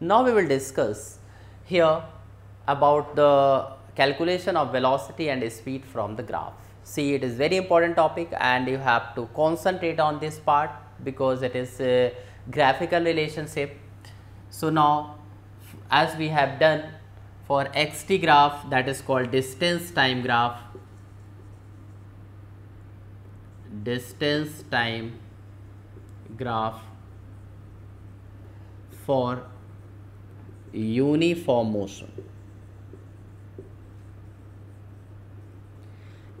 Now we will discuss here about the calculation of velocity and speed from the graph. See it is very important topic and you have to concentrate on this part because it is a graphical relationship. So now as we have done for xt graph that is called distance time graph distance time graph for uniform motion.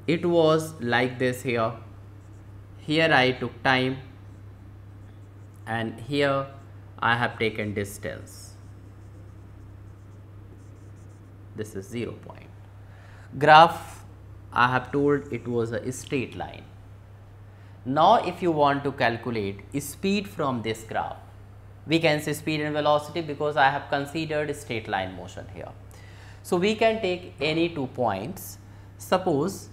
It was like this here. Here I took time and here I have taken distance. This is 0 point. Graph I have told it was a straight line. Now if you want to calculate speed from this graph, we can say speed and velocity because I have considered straight line motion here. So we can take any two points. Suppose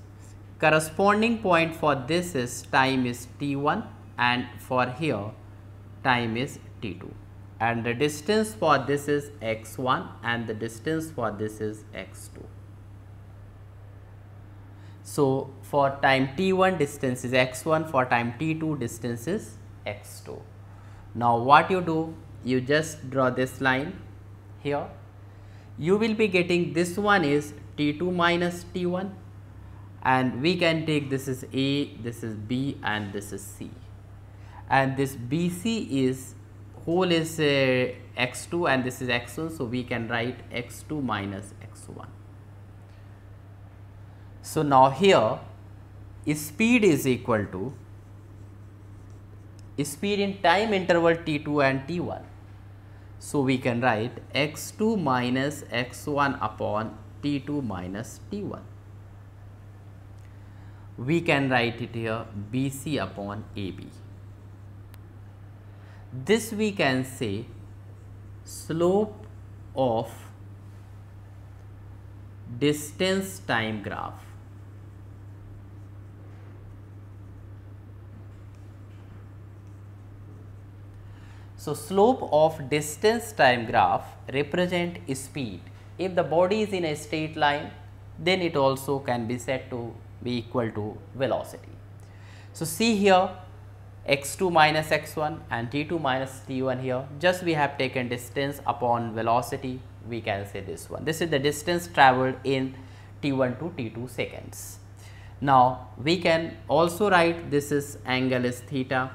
corresponding point for this is time is t1 and for here time is t2 and the distance for this is x1 and the distance for this is x2. So, for time t1 distance is x1 for time t2 distance is x2. Now, what you do you just draw this line here you will be getting this one is t2 minus t1 and we can take this is A, this is B and this is C and this BC is whole is uh, x2 and this is x1 so we can write x2 minus x1. So now here speed is equal to speed in time interval t2 and t1. So we can write x2 minus x1 upon t2 minus t1 we can write it here BC upon AB. This we can say slope of distance time graph. So, slope of distance time graph represent speed. If the body is in a straight line, then it also can be said to be equal to velocity. So, see here x2 minus x1 and t2 minus t1 here just we have taken distance upon velocity we can say this one. This is the distance travelled in t1 to t2 seconds. Now, we can also write this is angle is theta.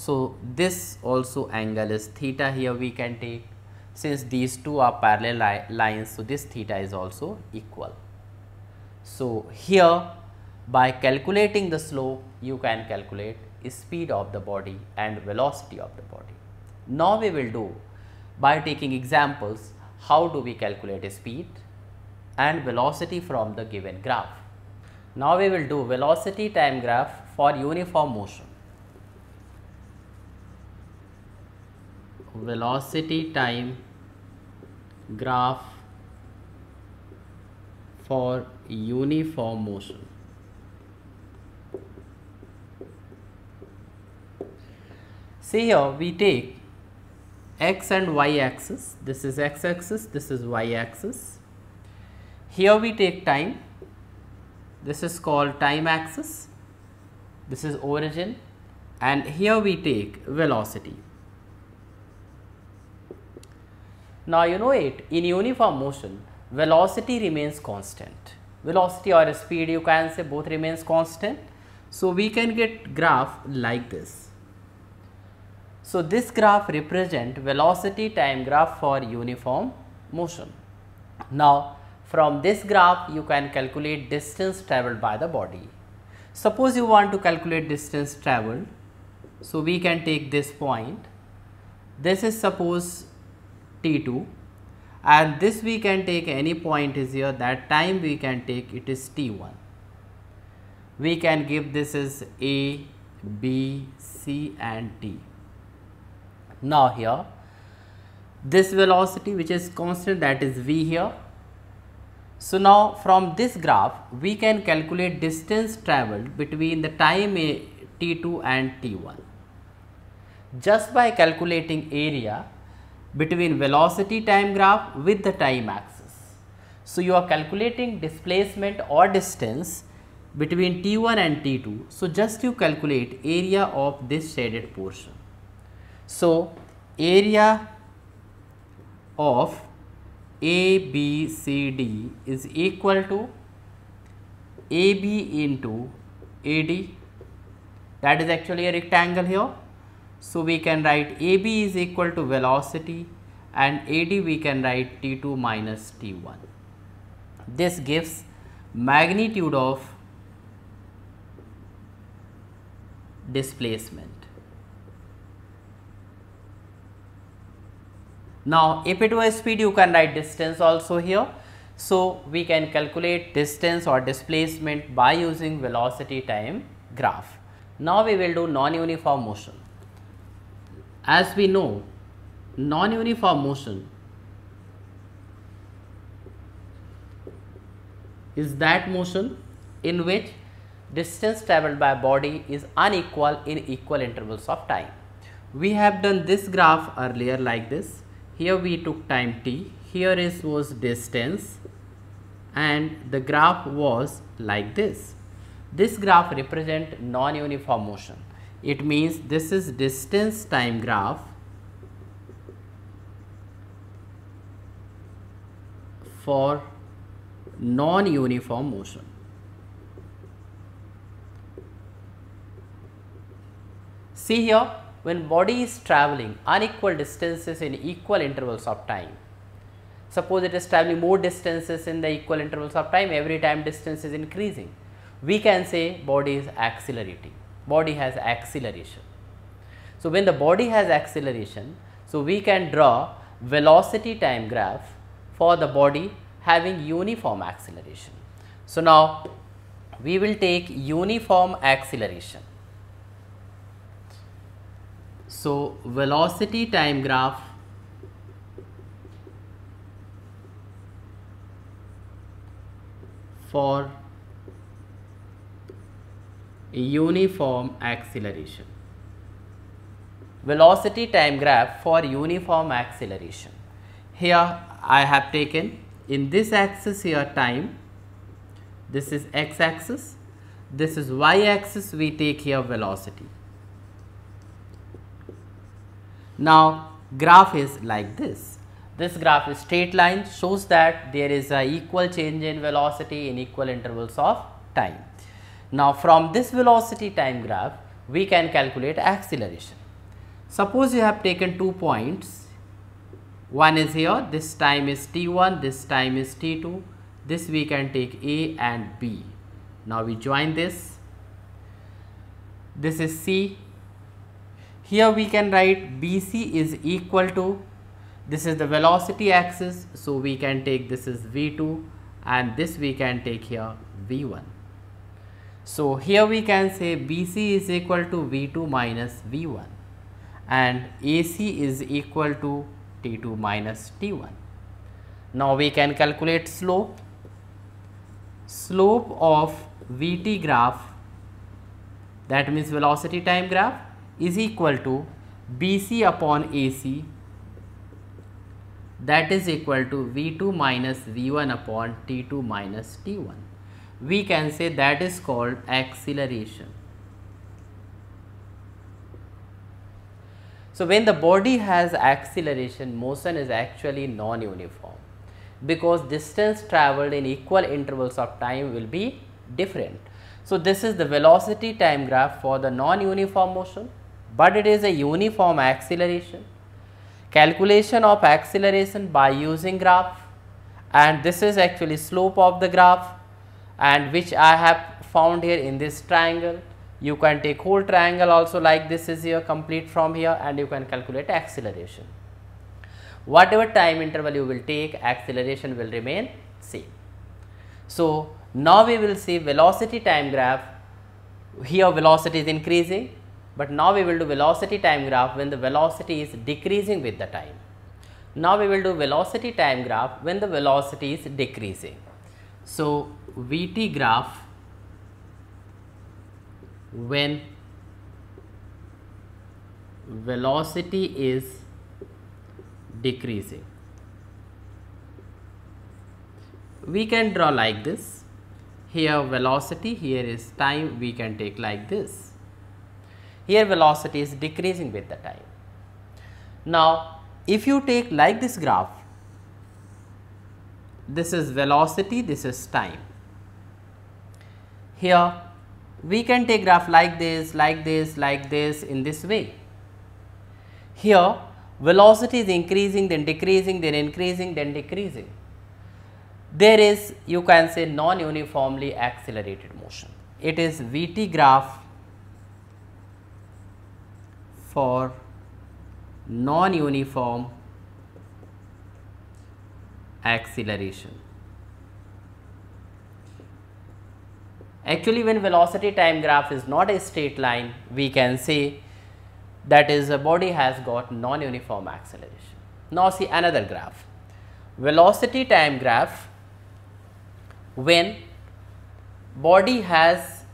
So, this also angle is theta here we can take since these two are parallel li lines. So, this theta is also equal. So, here by calculating the slope you can calculate speed of the body and velocity of the body. Now, we will do by taking examples how do we calculate speed and velocity from the given graph. Now, we will do velocity time graph for uniform motion. Velocity time graph for uniform motion. See here we take x and y axis, this is x axis, this is y axis. Here we take time, this is called time axis, this is origin and here we take velocity. Now you know it in uniform motion velocity remains constant. Velocity or speed you can say both remains constant. So, we can get graph like this. So, this graph represent velocity time graph for uniform motion. Now, from this graph you can calculate distance travelled by the body. Suppose you want to calculate distance travelled. So, we can take this point. This is suppose T2 and this we can take any point is here that time we can take it is t1 we can give this is a b c and d. Now here this velocity which is constant that is v here. So now from this graph we can calculate distance traveled between the time a t2 and t1 just by calculating area between velocity time graph with the time axis. So, you are calculating displacement or distance between T1 and T2. So, just you calculate area of this shaded portion. So, area of ABCD is equal to AB into AD that is actually a rectangle here. So, we can write AB is equal to velocity and AD we can write T2 minus T1. This gives magnitude of displacement. Now, if it was speed you can write distance also here. So, we can calculate distance or displacement by using velocity time graph. Now, we will do non-uniform motion. As we know non-uniform motion is that motion in which distance travelled by body is unequal in equal intervals of time. We have done this graph earlier like this. Here we took time t, here is was distance and the graph was like this. This graph represent non-uniform motion. It means this is distance time graph for non-uniform motion. See here when body is traveling unequal distances in equal intervals of time. Suppose it is traveling more distances in the equal intervals of time every time distance is increasing. We can say body is accelerating, body has acceleration. So, when the body has acceleration, so we can draw velocity time graph for the body having uniform acceleration. So, now we will take uniform acceleration. So, velocity time graph for uniform acceleration. Velocity time graph for uniform acceleration. Here I have taken in this axis here time, this is x axis, this is y axis we take here velocity. Now graph is like this. This graph is straight line shows that there is a equal change in velocity in equal intervals of time. Now from this velocity time graph we can calculate acceleration. Suppose you have taken two points, one is here, this time is t1, this time is t2, this we can take a and b. Now we join this, this is c, here we can write bc is equal to, this is the velocity axis, so we can take this is v2 and this we can take here v1. So, here we can say BC is equal to V2 minus V1 and AC is equal to T2 minus T1. Now, we can calculate slope. Slope of Vt graph that means velocity time graph is equal to BC upon AC that is equal to V2 minus V1 upon T2 minus T1 we can say that is called acceleration. So, when the body has acceleration, motion is actually non-uniform because distance travelled in equal intervals of time will be different. So, this is the velocity time graph for the non-uniform motion, but it is a uniform acceleration. Calculation of acceleration by using graph and this is actually slope of the graph and which I have found here in this triangle. You can take whole triangle also like this is here complete from here and you can calculate acceleration. Whatever time interval you will take acceleration will remain same. So, now we will see velocity time graph here velocity is increasing, but now we will do velocity time graph when the velocity is decreasing with the time. Now, we will do velocity time graph when the velocity is decreasing. So, Vt graph when velocity is decreasing. We can draw like this. Here velocity, here is time, we can take like this. Here velocity is decreasing with the time. Now, if you take like this graph, this is velocity, this is time. Here we can take graph like this, like this, like this in this way. Here velocity is increasing then decreasing then increasing then decreasing. There is you can say non-uniformly accelerated motion. It is Vt graph for non-uniform acceleration. Actually when velocity time graph is not a straight line, we can say that is a body has got non-uniform acceleration. Now see another graph, velocity time graph when body has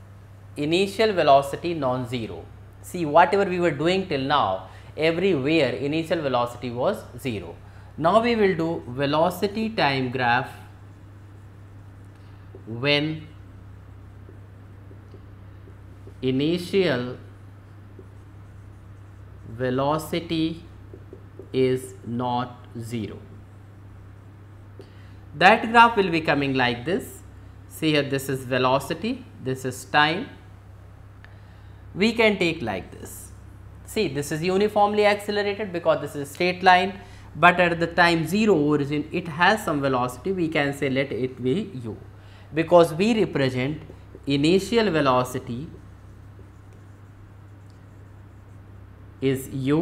initial velocity non-zero. See whatever we were doing till now everywhere initial velocity was 0. Now we will do velocity time graph when initial velocity is not 0. That graph will be coming like this. See here this is velocity, this is time. We can take like this. See this is uniformly accelerated because this is straight line but at the time 0 origin it has some velocity we can say let it be u because we represent initial velocity is u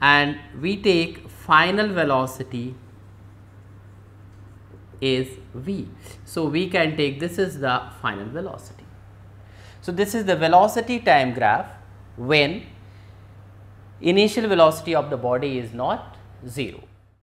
and we take final velocity is v. So, we can take this is the final velocity. So, this is the velocity time graph when initial velocity of the body is not 0.